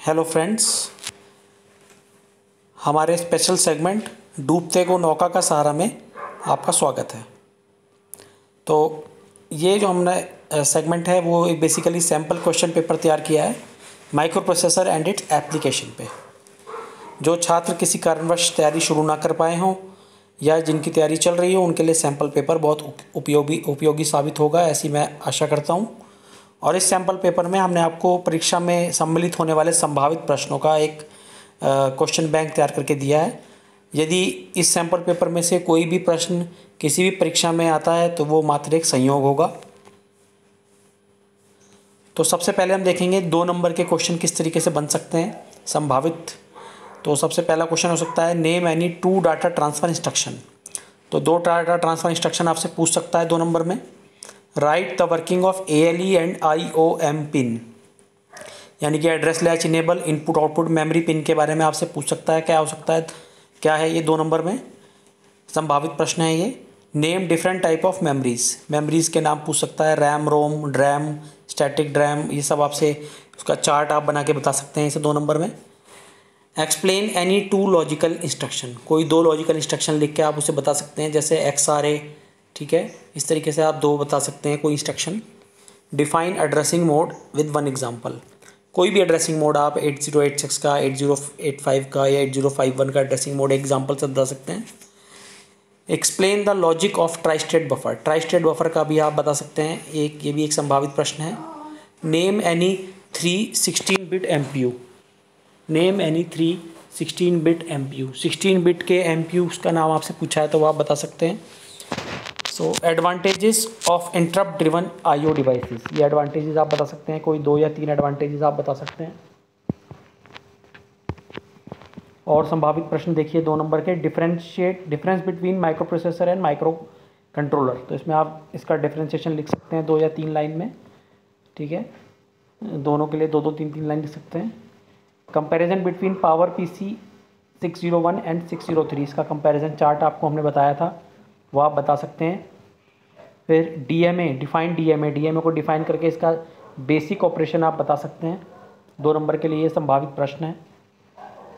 Hello friends हमारे special segment डूबते को नौका का सहारा में आपका स्वागत है। तो ये जो हमने सेगमेंट है, वो एक बेसिकली सैंपल क्वेश्चन पेपर तैयार किया है micro processor and its application पे। जो छात्र किसी कारणवश तैयारी शुरू ना कर पाए हों या जिनकी तैयारी चल रही हो, उनके लिए सैंपल पेपर बहुत उपयोगी उपयोगी साबित होगा, ऐसी मैं आशा करता हूँ। और इस सैंपल पेपर में हमने आपको परीक्षा में सम्मिलित होने वाले संभावित प्रश्नों का एक क्वेश्चन बैंक तैयार करके दिया है। यदि इस सैंपल पेपर में से कोई भी प्रश्न किसी भी परीक्षा में आता है तो वो मात्र एक संयोग होगा। तो सबसे पहले हम देखेंगे दो नंबर के क्वेश्चन किस तरीके से बन सकते हैं, संभावित। तो सबसे पहला क्वेश्चन हो सकता है name any two data transfer instruction तो दो डाटा ट्रांसफ़र इंस्ट्रक्शन आपसे पूछ सकता है दो नंबर में। Write the working of A L E and I O M pin यानी कि address latch enable input output memory pin के बारे में आपसे पूछ सकता है, क्या हो सकता है, क्या है ये दो नंबर में? संभावित प्रश्न है ये। Name different type of memories memories के नाम पूछ सकता है RAM ROM DRAM static DRAM ये सब आपसे उसका चार्ट आप बना के बता सकते हैं इसे दो नंबर में। Explain any two logical instruction कोई दो लॉजिकल इंस्ट्रक्शन लिख के आप उसे बता सकते हैं, जैसे एक्स आर ए ठीक है? इस तरीके से आप दो बता सकते हैं कोई instruction define addressing mode with one example कोई भी एड्रेसिंग मोड आप एट ज़ीरो एट सिक्स का एट ज़ीरो एट फाइव का या एट ज़ीरो फाइव वन का एड्रेसिंग मोड एग्ज़ाम्पल से बता सकते हैं. Explain the logic of tri state buffer tri state buffer का भी आप बता सकते हैं. एक, ये भी एक संभावित प्रश्न है. Name any three sixteen bit M P U name any three sixteen bit M P U sixteen bit के एम पी यू का नाम आपसे पूछा है तो आप बता सकते हैं. So advantages of interrupt driven IO devices ये एडवांटेजेस आप बता सकते हैं, कोई दो या तीन एडवांटेजेस आप बता सकते हैं। और संभावित प्रश्न देखिए, दो नंबर के differentiate difference between micro processor and micro controller तो इसमें आप इसका डिफ्रेंशिएशन लिख सकते हैं, दो या तीन लाइन में, ठीक है? दोनों के लिए दो दो, तीन तीन लाइन लिख सकते हैं। Comparison between power PC 601 and 603 इसका कंपैरिजन चार्ट आपको हमने बताया था। वो आप बता सकते हैं। फिर D M A define D M A D M A को डिफाइन करके इसका बेसिक ऑपरेशन आप बता सकते हैं। दो नंबर के लिए ये संभावित प्रश्न है।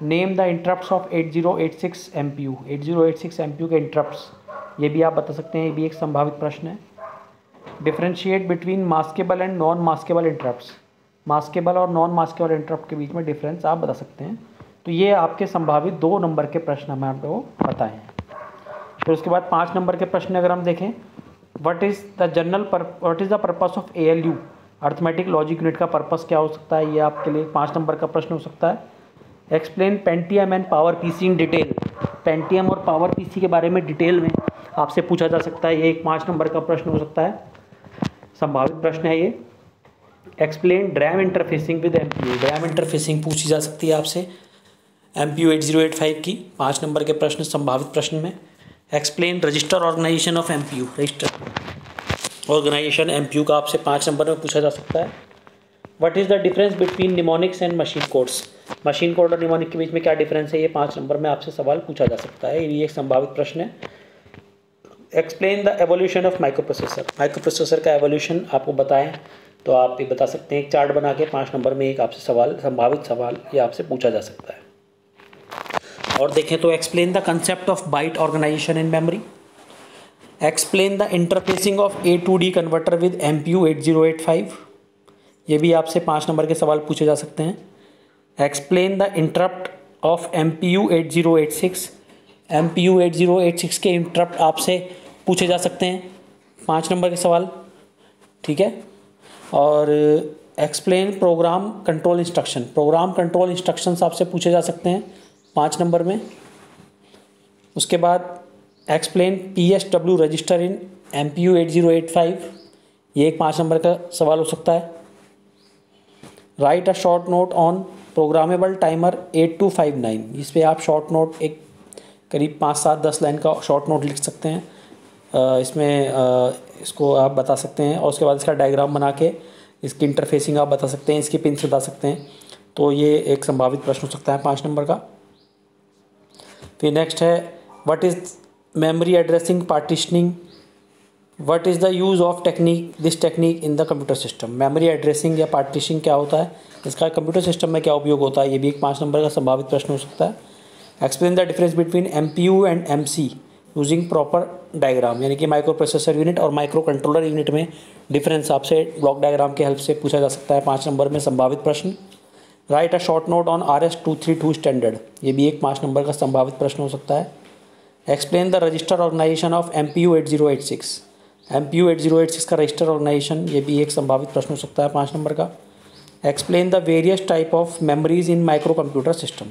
Name the interrupt of eight zero eight six M P U eight zero eight six M P U के इंटरप्ट ये भी आप बता सकते हैं, ये भी एक संभावित प्रश्न है। Differentiate between maskable and non maskable interrupt maskable और नॉन मास्केबल इंटरप्ट के बीच में डिफरेंस आप बता सकते हैं। तो ये आपके संभावित दो नंबर के प्रश्न हमें आपको बताए हैं। फिर उसके बाद पाँच नंबर के प्रश्न अगर हम देखें what is the general what is the purpose of A L U arithmetic logic unit का पर्पस क्या हो सकता है? ये आपके लिए पाँच नंबर का प्रश्न हो सकता है। Explain Pentium and power PC in detail Pentium और पावर पीसी के बारे में डिटेल में आपसे पूछा जा सकता है। ये एक पाँच नंबर का प्रश्न हो सकता है। संभावित प्रश्न है ये। Explain DRAM interfacing with M P U DRAM interfacing पूछी जा सकती है आपसे। M P U eight zero eight five की पाँच नंबर के प्रश्न, संभावित प्रश्न में। Explain register organisation of M register organisation M का आपसे पाँच नंबर में पूछा जा सकता है। What is the difference between mnemonics and machine codes machine code और निमोनिक के बीच में क्या डिफरेंस है? ये पाँच नंबर में आपसे सवाल पूछा जा सकता है। ये एक संभावित प्रश्न है। Explain the evolution of micro processor micro processor का एवोल्यूशन आपको बताएँ तो आप ये बता सकते हैं। एक चार्ट बना के पाँच नंबर में एक आपसे सवाल, संभावित सवाल ये आपसे पूछा जा सकता है। और देखें तो explain the concept of byte organisation in memory explain the interfacing of A to D converter with M P U eight zero eight five ये भी आपसे पाँच नंबर के सवाल पूछे जा सकते हैं। Explain the interrupt of M P U eight zero eight six M P U eight zero eight six के इंटरप्ट आपसे पूछे जा सकते हैं। पाँच नंबर के सवाल। ठीक है? और explain program control instruction program control instructions आपसे पूछे जा सकते हैं। पाँच नंबर में। उसके बाद explain P S W register in M P U eight zero eight five ये एक पाँच नंबर का सवाल हो सकता है। Write a short note on programmable timer eight two five nine इस पर आप शॉर्ट नोट एक करीब पाँच सात दस लाइन का शॉर्ट नोट लिख सकते हैं। इसमें इसको आप बता सकते हैं। और उसके बाद इसका डायग्राम बना के इसकी इंटरफेसिंग आप बता सकते हैं, इसकी पिन से बता सकते हैं। तो ये एक संभावित प्रश्न हो सकता है पाँच नंबर का। फिर नेक्स्ट है what is memory addressing partitioning what is the use of technique this technique in the computer system memory addressing या पार्टीशिंग क्या होता है? इसका कंप्यूटर सिस्टम में क्या उपयोग होता है? ये भी एक पाँच नंबर का संभावित प्रश्न हो सकता है। Explain the difference between M P U and M C using proper diagram यानी कि माइक्रो प्रोसेसर यूनिट और माइक्रो कंट्रोलर यूनिट में डिफरेंस आपसे ब्लॉक डायग्राम के हेल्प से पूछा जा सकता है। पाँच नंबर में संभावित प्रश्न। Write a short note on R S two three two standard ये भी एक पाँच नंबर का संभावित प्रश्न हो सकता है। Explain the register organisation of M P U eight zero eight six M P U eight zero eight six का रजिस्टर ऑर्गेनाइजेशन ये भी एक संभावित प्रश्न हो सकता है पाँच नंबर का। Explain the various type of memories in micro computer system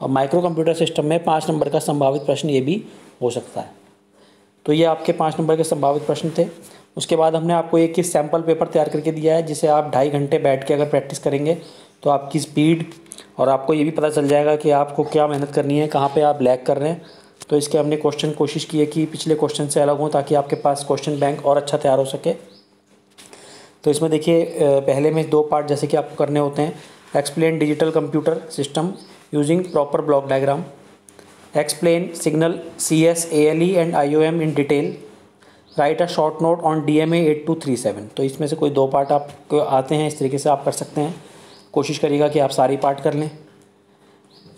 और माइक्रो कंप्यूटर सिस्टम में पाँच नंबर का संभावित प्रश्न ये भी हो सकता है। तो ये आपके पाँच नंबर के संभावित प्रश्न थे। उसके बाद हमने आपको एक ही सैंपल पेपर तैयार करके दिया है, जिसे आप ढाई घंटे बैठ के अगर प्रैक्टिस करेंगे तो आपकी स्पीड और आपको ये भी पता चल जाएगा कि आपको क्या मेहनत करनी है, कहाँ पे आप लैग कर रहे हैं। तो इसके हमने क्वेश्चन कोशिश की है कि पिछले क्वेश्चन से अलग हों ताकि आपके पास क्वेश्चन बैंक और अच्छा तैयार हो सके। तो इसमें देखिए पहले में दो पार्ट जैसे कि आपको करने होते हैं। Explain digital computer system using proper block diagram explain signal C S A L E and I O M in detail write a short note on D M eight two three seven तो इसमें से कोई दो part आपको आते हैं, इस तरीके से आप कर सकते हैं। कोशिश करिएगा कि आप सारी पार्ट कर लें।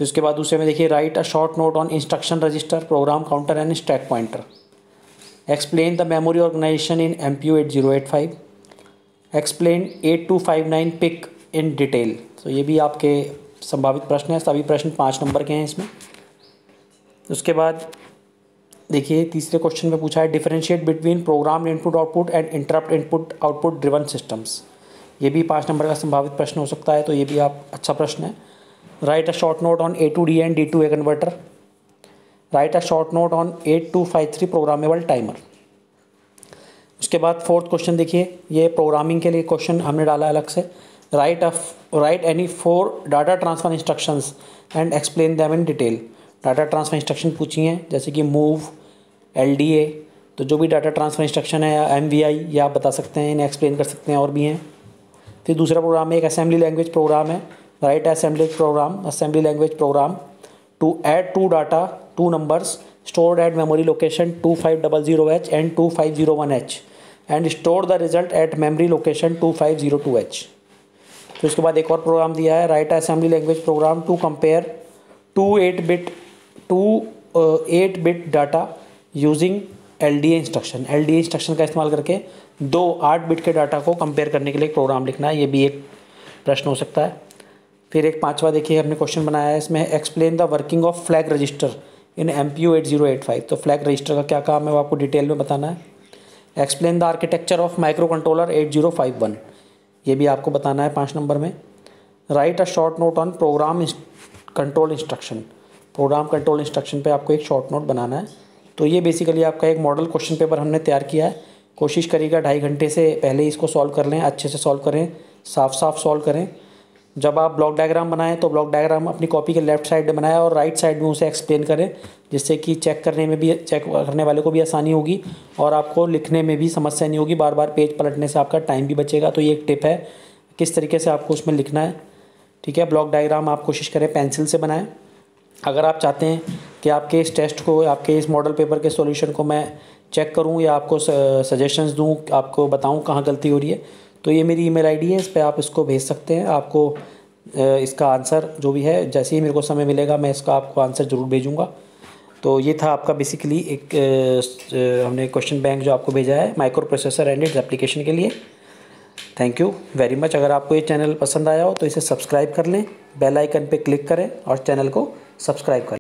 उसके बाद दूसरे में देखिए write a short note on instruction register program counter and stack pointer explain the memory organisation in M P U eight zero eight five explain eight two five nine PIC in detail तो ये भी आपके संभावित प्रश्न हैं। सभी प्रश्न पाँच नंबर के हैं इसमें। उसके बाद देखिए, तीसरे क्वेश्चन में पूछा है differentiate between program input output and interrupt input output driven systems ये भी पाँच नंबर का संभावित प्रश्न हो सकता है तो ये भी आप अच्छा प्रश्न है। Write a short note on A to D and D to A converter write a short note on eight two five three programmable timer उसके बाद फोर्थ क्वेश्चन देखिए, ये प्रोग्रामिंग के लिए क्वेश्चन हमने डाला अलग से। Write of write any four data transfer instructions and explain them in detail data transfer instruction पूछी हैं, जैसे कि मूव एल डी ए तो जो भी डाटा ट्रांसफ़र इंस्ट्रक्शन है या एम ये आप बता सकते हैं, इन्हें एक्सप्लेन कर सकते हैं, और भी हैं। फिर दूसरा प्रोग्राम है, एक असेंबली लैंग्वेज प्रोग्राम है write assembly program assembly language program to add two data two numbers zero one H and store the result at memory location two five zero two H तो इसके बाद एक और program दिया है write assembly language program to compare two eight bit two eight bit data using L D instruction L D instruction का इस्तेमाल करके दो आठ बिट के डाटा को कंपेयर करने के लिए एक प्रोग्राम लिखना है। ये भी एक प्रश्न हो सकता है। फिर एक पांचवा देखिए, हमने क्वेश्चन बनाया है। इसमें explain the working of flag register in M P U eight zero eight five तो फ्लैग रजिस्टर का क्या काम है, वो आपको डिटेल में बताना है। Explain the architecture of micro controller eight zero five one ये भी आपको बताना है पाँच नंबर में। Write a short note on program control instruction program control instruction पे आपको एक शॉर्ट नोट बनाना है। तो ये बेसिकली आपका एक मॉडल क्वेश्चन पेपर हमने तैयार किया है। कोशिश करिएगा ढाई घंटे से पहले इसको सॉल्व कर लें, अच्छे से सॉल्व करें साफ़ साफ़ सॉल्व करें। जब आप ब्लॉक डायग्राम बनाएँ तो ब्लॉक डायग्राम अपनी कॉपी के लेफ़्ट साइड में बनाएँ और राइट साइड में उसे एक्सप्लेन करें, जिससे कि चेक करने में भी चेक करने वाले को भी आसानी होगी और आपको लिखने में भी समस्या नहीं होगी। बार बार पेज पलटने से आपका टाइम भी बचेगा। तो ये एक टिप है, किस तरीके से आपको उसमें लिखना है। ठीक है ब्लॉक डायग्राम आप कोशिश करें पेंसिल से बनाएँ। अगर आप चाहते हैं कि आपके इस टेस्ट को, आपके इस मॉडल पेपर के सॉल्यूशन को मैं चेक करूँ या आपको सजेशंस दूँ, आपको बताऊँ कहाँ गलती हो रही है तो ये मेरी ईमेल आईडी है, इस पर आप इसको भेज सकते हैं। आपको इसका आंसर जो भी है, जैसे ही मेरे को समय मिलेगा, मैं इसका आपको आंसर ज़रूर भेजूँगा। तो ये था आपका बेसिकली एक हमने क्वेश्चन बैंक जो आपको भेजा है micro processor and its application के लिए। थैंक यू वेरी मच अगर आपको ये चैनल पसंद आया हो तो इसे सब्सक्राइब कर लें बेल आइकन पे क्लिक करें और चैनल को सब्सक्राइब करें।